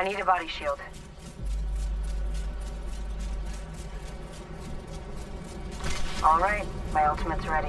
I need a body shield. All right, my ultimate's ready.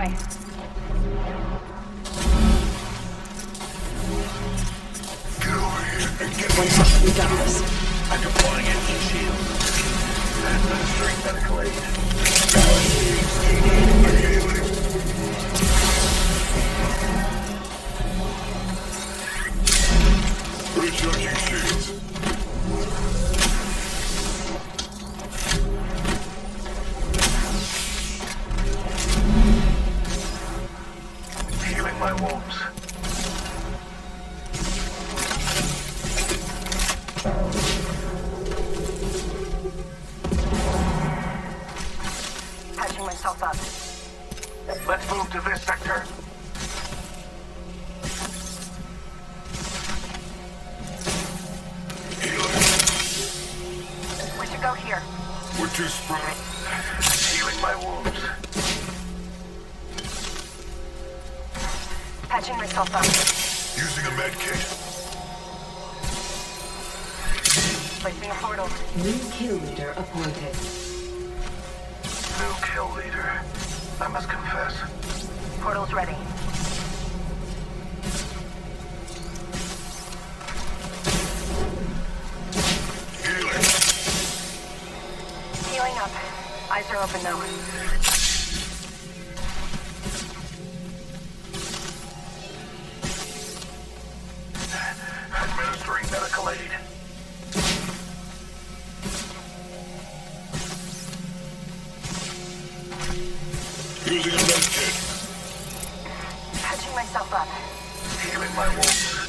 way. Get over here and get me up. We got this. I'm deploying engine shield. Administering medical aid. Recharging shields. My wounds. Patching myself up. Let's move to this sector. We should go here. We're too spread. Healing my wounds. Patching myself up. Using a med kit. Placing a portal. New kill leader appointed. New kill leader. I must confess. Portal's ready. Healing. Healing up. Eyes are open though. Medical aid. Using a med kit. Patching myself up. Healing my wounds.